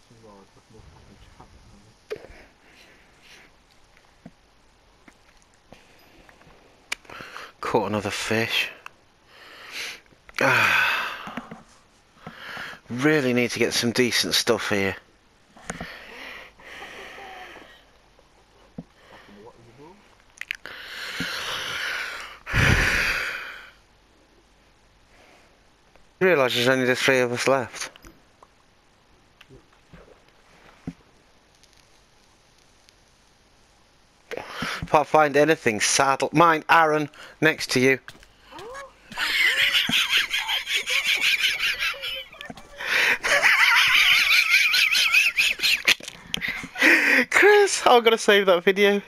fucking chat. man. Caught another fish. Ah. Really need to get some decent stuff here. Fucking? Realise there's only the three of us left. I find anything, saddle. Mine, Aaron, next to you. Chris, I'm gonna save that video.